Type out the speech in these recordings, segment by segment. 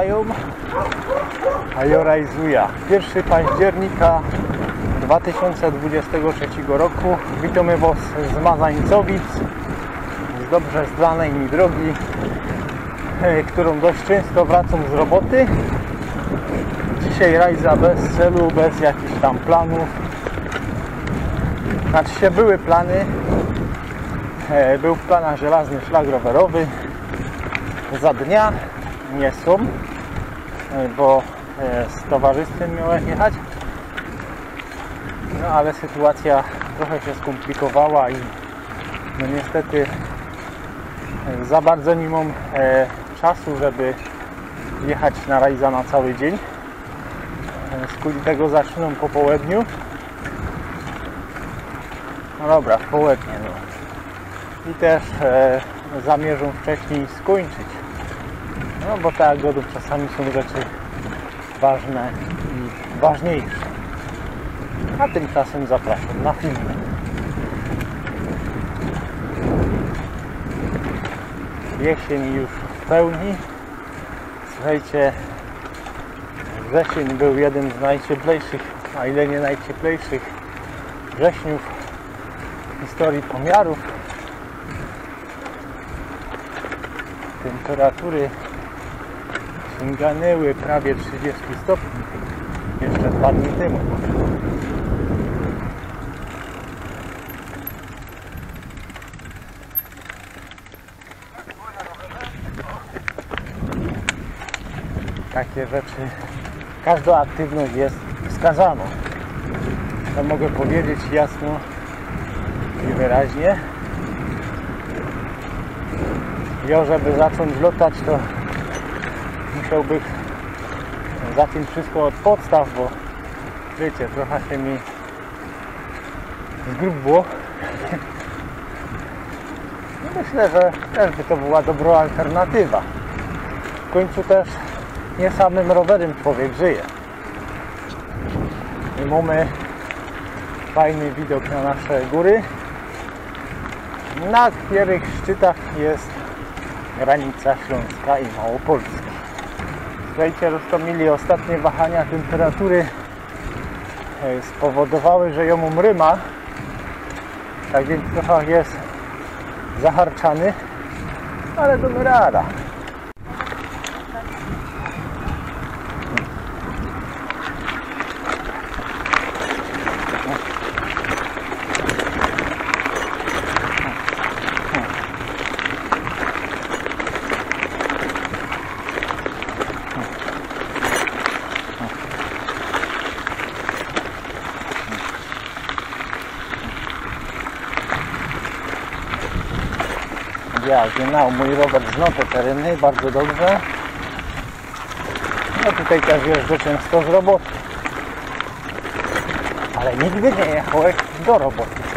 czekają. A Jora i Zuja. 1 października 2023 roku. Witamy Was z Mazańcowic, z dobrze znanej mi drogi, e, którą dość często wracam z roboty. Dzisiaj rajza bez celu, bez jakichś tam planów. Znaczy się były plany. E, Był w planach żelazny szlak rowerowy. Za dnia nie są, bo e, z towarzystwem miałem jechać. No ale sytuacja trochę się skomplikowała i no niestety e, za bardzo nie mam e, czasu, żeby jechać na rajza na cały dzień. E, Z tego zaczynam po południu. No dobra, w południe no. I też e, zamierzam wcześniej skończyć. No bo jak godów czasami są rzeczy ważne i ważniejsze. A tymczasem zapraszam na film. Jesień już w pełni. Słuchajcie, wrzesień był jeden z najcieplejszych, a ile nie najcieplejszych wrześniów w historii pomiarów. Temperatury sięganęły prawie 30 stopni jeszcze dwa dni temu. Takie rzeczy, każda aktywność jest wskazana. To mogę powiedzieć jasno i wyraźnie. Ja, żeby zacząć lotać, to musiałbym za tym wszystko od podstaw, bo wiecie, trochę się mi zgrubło. No myślę, że też by to była dobra alternatywa. W końcu też nie samym rowerem człowiek żyje. I mamy fajny widok na nasze góry, na których szczytach jest granica Śląska i Małopolski. Słuchajcie, roztomili ostatnie wahania temperatury e, spowodowały, że ją umryma. Tak więc trochę jest zaharczany, ale to rada. Ja znał mój rower zna te tereny bardzo dobrze. No tutaj też jeżdżę często z roboty. Ale nigdy nie jechałem do roboty.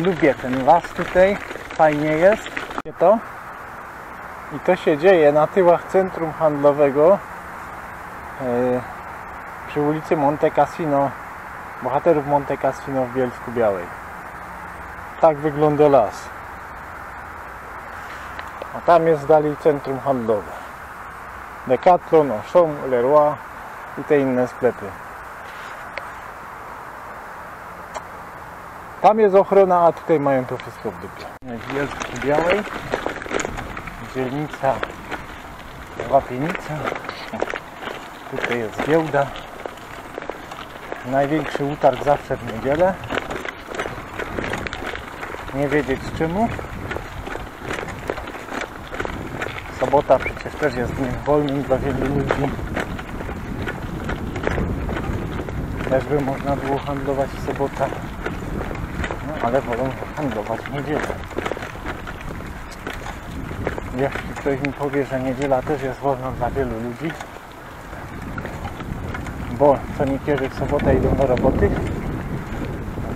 Lubię ten las tutaj, fajnie jest. To? I to się dzieje na tyłach centrum handlowego yy, przy ulicy Monte Cassino, bohaterów Monte Cassino w Bielsku Białej. Tak wygląda las. A tam jest dalej centrum handlowe. Decathlon, Auchan, Leroy i te inne sklepy. Tam jest ochrona, a tutaj mają to wszystko w dupie. W Bielsku Białej, dzielnica Łapienica. Tutaj jest giełda. Największy utarg zawsze w niedzielę. Nie wiedzieć czemu. Sobota przecież też jest dniem wolnym dla wielu ludzi. Też by można było handlować w sobotę ale wolą handlować w niedzielę. Jeśli ktoś mi powie, że niedziela też jest wolna dla wielu ludzi, bo co niektórzy w sobotę idą do roboty,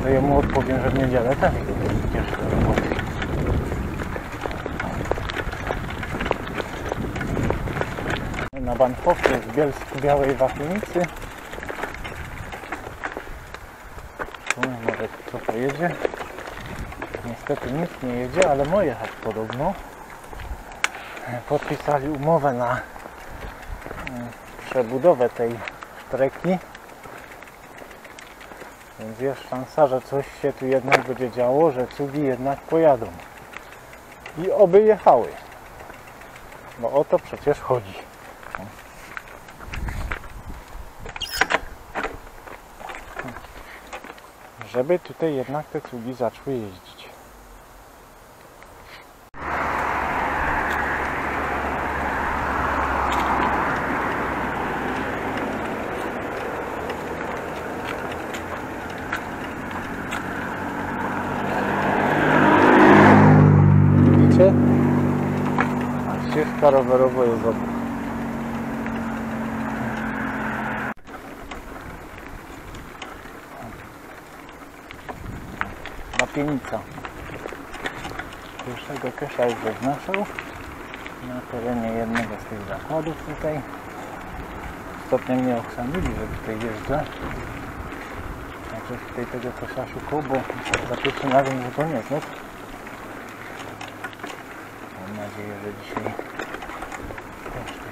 to ja mu odpowiem, że w niedzielę też idziesz do roboty. Na bankowce z Bielski Białej Wachnicy tu może co pojedzie Niestety nikt nie jedzie, ale moje jechać podobno. Podpisali umowę na mm, przebudowę tej sztreki. Więc jest szansa, że coś się tu jednak będzie działo, że cugi jednak pojadą. I oby jechały. Bo o to przecież chodzi. Żeby tutaj jednak te cugi zaczęły jeździć. Widzicie? A ścieżka rowerowa jest obok. Łapienica. Pierwszego kesza już zaznaczył na terenie jednego z tych zakładów tutaj. Ostatnio mnie ochrzanili, że tutaj jeżdżę. Także tutaj tego kesza szukał, bo za pierwszym razem że go nie znów. Mam nadzieję, że dzisiaj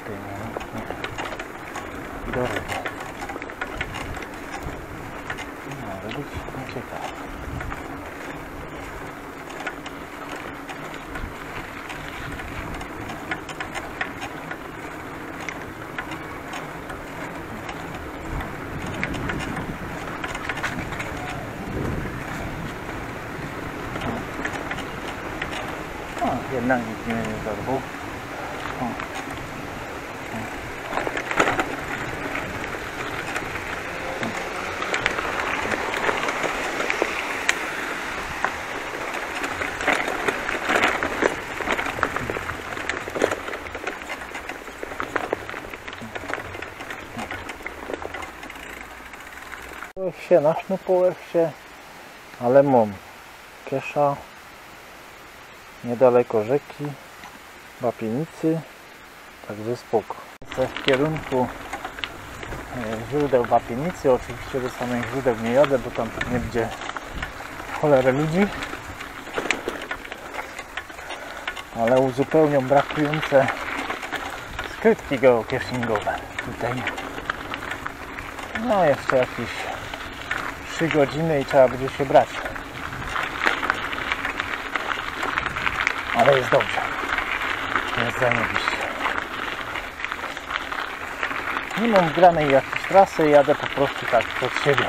też tutaj nie, nie dorwę. Może być ciekawe. O, jednak nikt mnie nie dorwał. O. Połew się, nasz połew się, ale mam kiesza niedaleko rzeki, Wapienicy, także spoko. W kierunku e, źródeł Wapienicy, oczywiście do samych źródeł nie jadę, bo tam nie będzie cholerę ludzi, ale uzupełnią brakujące skrytki geocachingowe tutaj. No jeszcze jakieś 3 godziny i trzeba będzie się brać. Ale jest dobrze. Jest zajebiście. Nie mam zgranej jakiejś trasy, jadę po prostu tak przed siebie.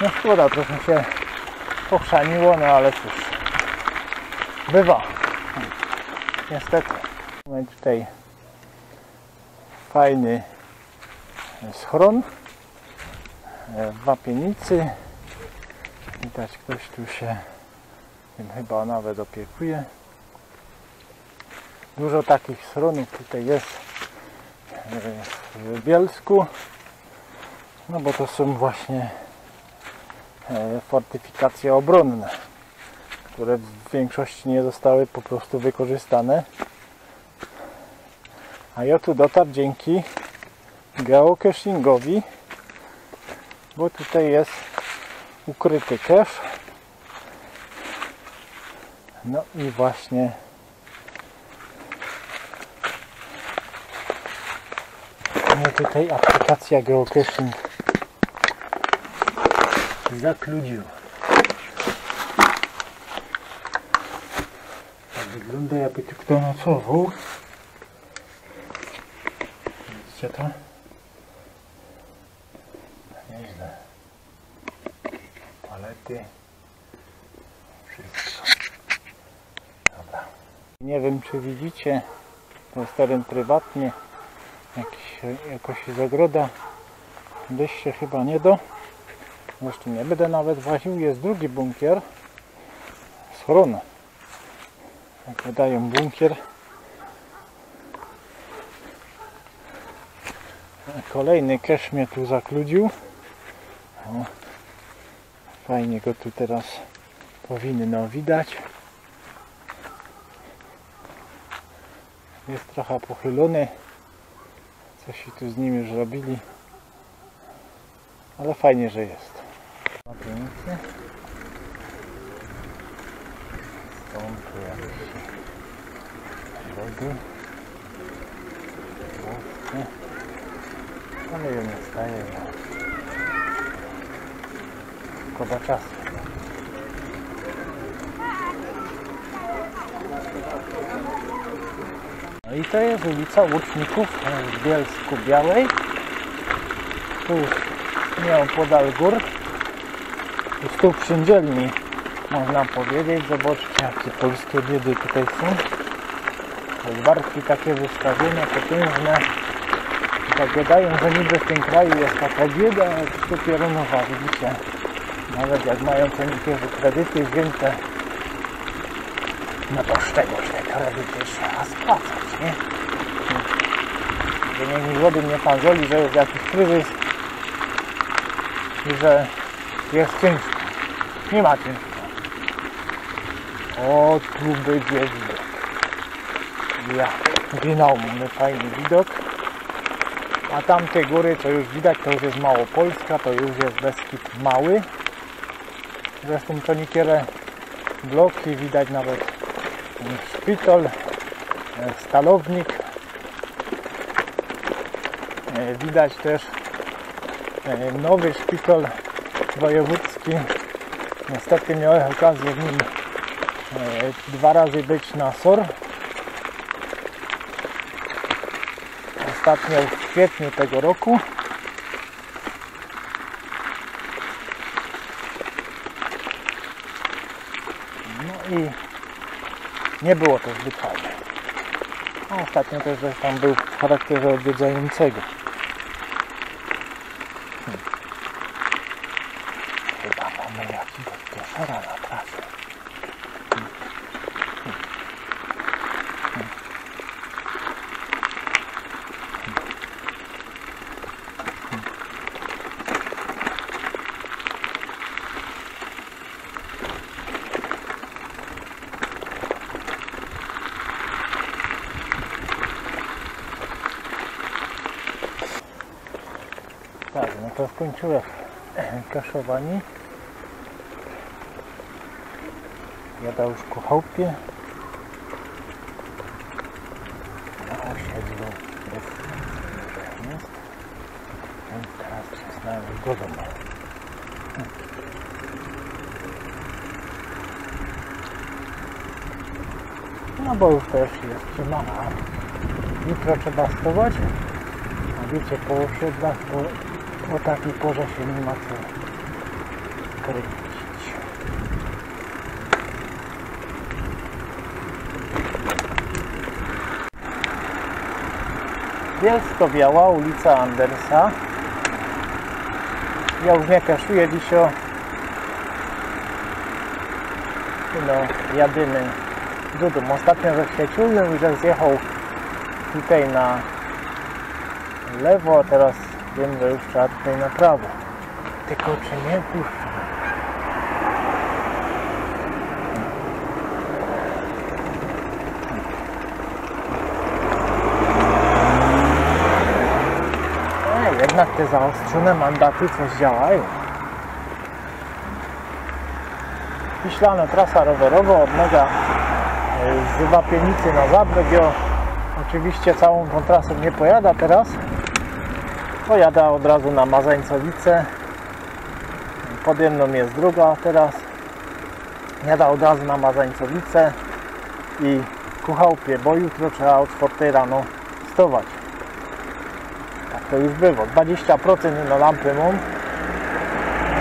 No szkoda, trochę się pochrzaniło, no ale cóż. Bywa. Niestety. Mamy tutaj fajny schron w Wapienicy. Widać ktoś tu się tym chyba nawet opiekuje. Dużo takich schronów tutaj jest e, w Bielsku. No bo to są właśnie e, fortyfikacje obronne, które w większości nie zostały po prostu wykorzystane. A ja tu dotarł dzięki geocachingowi, bo tutaj jest ukryty cache no i właśnie mnie tutaj aplikacja geocaching zakludził. Tak wygląda jakby tu kto nocował. Widzicie to? Wszystko. Dobra. Nie wiem czy widzicie, teren prywatny, jakiś, jakoś zagroda, gdzieś się chyba nie do. Zresztą nie będę nawet właził, jest drugi bunkier, schron. Jak wydają bunkier. Kolejny kesz mnie tu zakludził. Fajnie go tu teraz powinno widać. Jest trochę pochylony. Coś się tu z nim już robili. Ale fajnie, że jest. Ma pięknie. Są tu jakieś wody. Łowcy. Ale ją nie staje. Szkoda czasu. No i to jest ulica Łuczników w Bielsku Białej. Tu nieopodal gór. Tu stóp przydzielni można powiedzieć. Zobaczcie jakie polskie biedy tutaj są. Barki takie wystawione, potężne. I tak gadają, że niby w tym kraju jest taka bieda, ale to dopiero nowa, widzicie. Nawet jak mają niektórzy kredyty wzięte, no to z czegoś te kredyty trzeba spłacać, nie? Że niech mi wody nie pan zoli, że jest jakiś kryzys i że jest ciężko. Nie ma ciężko. O, tu będzie widok. Ja, mamy fajny widok. A tamte góry, co już widać, to już jest Małopolska, to już jest Beskid Mały. Zresztą to niekiere bloki, widać nawet szpital, e, stalownik. E, Widać też e, nowy szpital wojewódzki. Niestety miałem okazję w nim dwa razy być na SOR. Ostatnio w kwietniu tego roku. No i nie było to zbyt fajne. A ostatnio też tam był w charakterze odwiedzającego. Hmm. Chyba mamy jakiegoś pieszara na skończyłem kaszowanie. Jada już ku chałupie. Na osiedlu jest, jest. Teraz się znaleźć do domu. No bo już też jest trzymana. Jutro trzeba stować. A wiecie, po osiedlach to o takiej porze się nie ma co kręcić. Bielsko Biała, ulica Andersa. Ja już nie kaszuję dzisiaj. No, jadymy do domu. Ostatnio się czułem, że zjechał tutaj na lewo, teraz wiem, że już trzeba tutaj na prawo. Tylko czy nie puszczę? Jednak te zaostrzone mandaty coś działają. Piślana trasa rowerowa od Mega e, z Wapienicy na Zabrzeг. Ja Oczywiście całą tą trasą nie pojada teraz. Pojada od razu na Mazańcowice. Pode mną jest druga teraz. Jada od razu na Mazańcowice i ku chałupie, bo jutro trzeba od czwartej rano stować. Tak to już było. 20% na lampy mam.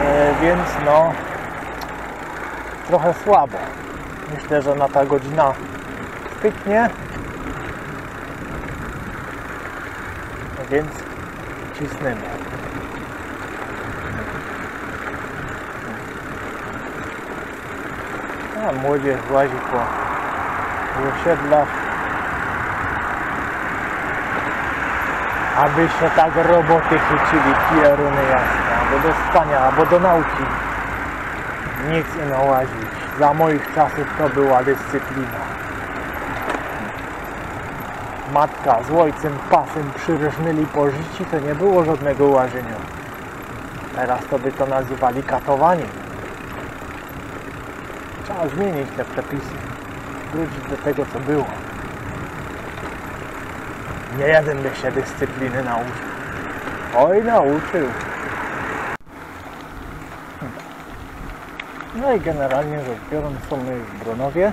E, więc no trochę słabo. Myślę, że na ta godzina styknie. Więc cisnemy. A młodzież łazi po osiedlach. Aby się tak roboty chycili, pieruny jasne, albo do spania, albo do nauki. Nic nie łazić. Za moich czasów to była dyscyplina. Matka z ojcem pasem przyrżnęli po życi, to nie było żadnego łażenia. Teraz to by to nazywali katowaniem. Trzeba zmienić te przepisy. Wrócić do tego, co było. Nie jeden by się dyscypliny nauczył. Oj, nauczył. No i generalnie rzecz biorąc są my w Bronowie.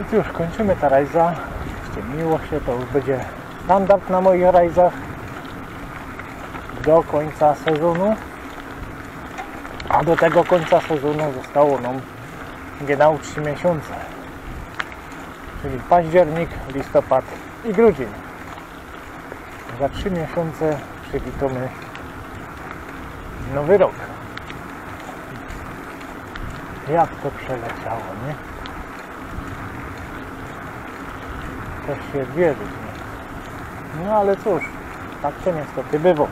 I już kończymy ta rajza. Ściemniło się, to już będzie standard na moich rajzach do końca sezonu. A do tego końca sezonu zostało nam nienał 3 miesiące. Czyli październik, listopad i grudzień. Za 3 miesiące przywitamy nowy rok. Jak to przeleciało, nie? Też się wierzyć, nie? No ale cóż, tak to niestety bywa.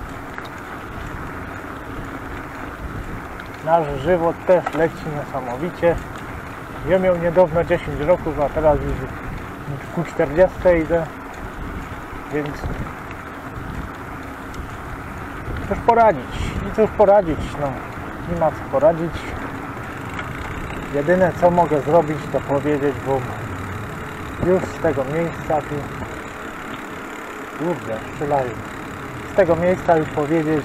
Nasz żywot też leci niesamowicie. Ja miał niedawno 10 roków, a teraz już ku 40 idę. Więc cóż poradzić? I cóż poradzić? No, nie ma co poradzić. Jedyne co mogę zrobić to powiedzieć wam już z tego miejsca tu kurde, strzelają. Z tego miejsca już powiedzieć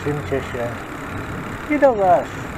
trzymcie się i do was.